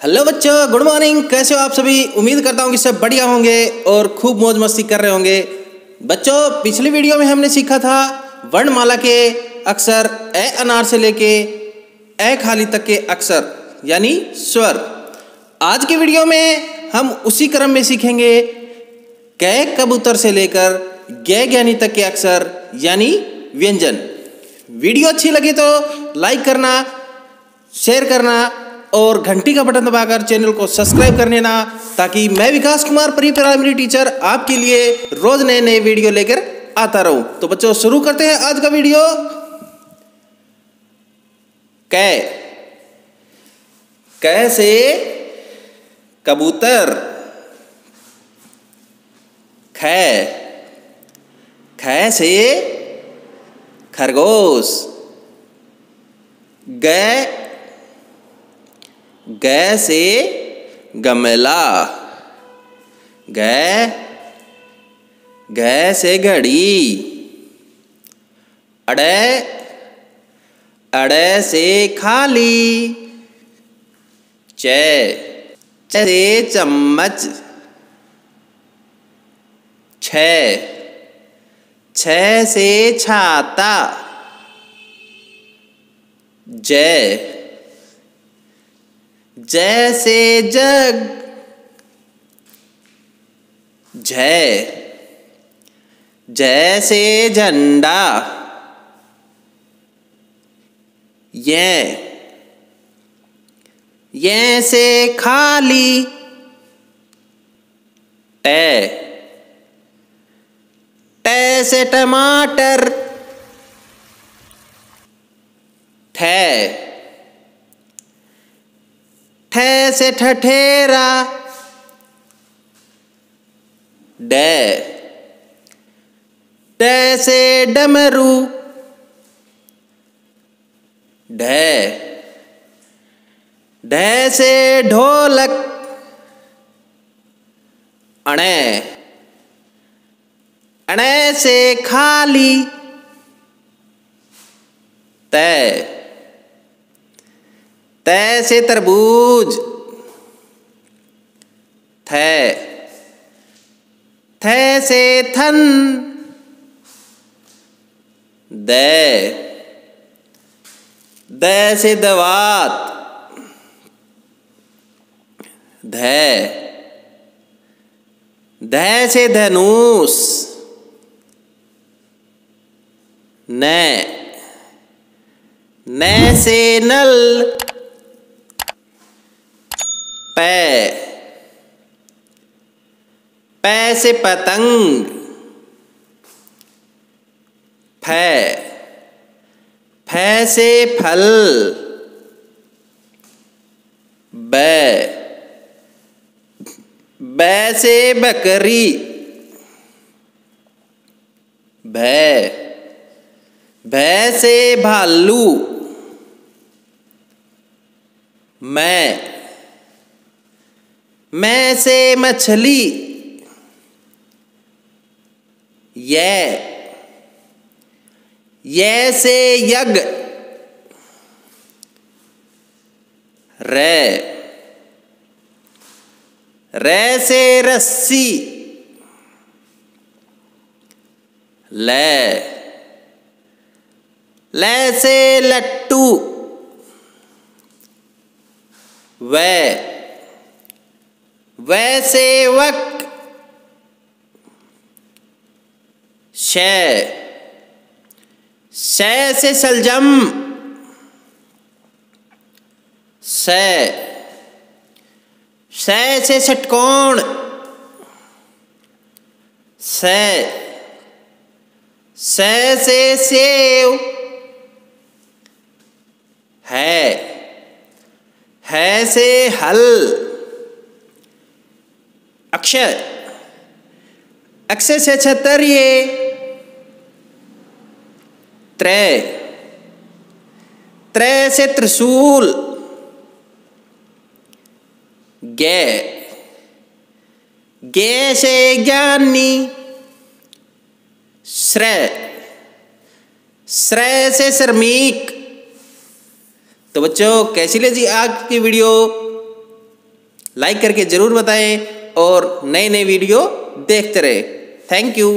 Hello बच्चों good morning कैसे हो आप सभी? उम्मीद करता हूँ कि सब बढ़िया होंगे और खूब मौज मस्ती कर रहे होंगे। बच्चों, पिछली वीडियो में हमने सीखा था वर्णमाला के अक्षर ए अनार से लेके ए खाली तक के अक्षर, यानी स्वर। आज के वीडियो में हम उसी क्रम में सीखेंगे कै कबूतर से लेकर गे ज्ञानी तक के अक्षर, यानी व्यंजन। वीडियो अच्छी लगी तो लाइक करना शेयर करना और घंटी का बटन दबाकर चैनल को सब्सक्राइब कर लेना ताकि मैं Vikas Kumar pre primary teacher आपके लिए रोज नए नए वीडियो लेकर आता रहूँ। तो बच्चों, शुरू करते हैं आज का वीडियो। कै, कैसे कबूतर? ख ख से खरगोश? ग ग से गमला। ग ग से घड़ी। अड़े अड़े से खाली। च से चम्मच। छ छ से छाता। जय जैसे जग। जय। जैसे झंडा। ये ये से खाली। टे। टे से टमाटर। ठे। ठे से ठठेरा डे। डे से डमरू। ढे ढे से ढोलक। अणे। अणे से खाली। तय तय से तरबूज। थे। थे से थन। दे। दे से दवात। धै। धै से धनुष। न से नल। पै। पै से पतंग। फै। फै से फल। बै। बै से बकरी। भै। भै से भालू। मैं। मैं से मछली। ये। ये से यज्ञ। रे। रे से रस्सी। ले। ले से लट्टू। वै। वैसे वक शय से सलजम स स से षटकोण स स से सेव, है है से हल। अक्षय अक्षय से छतर ये त्रय। त्रय से त्रिशूल। गे। गे से ज्ञानी। श्रय श्रय से श्रमिक। तो बच्चों, कैसी लगी आज की वीडियो? लाइक करके ज़रूर बताएँ। और नए नए वीडियो देखते रहे। Thank you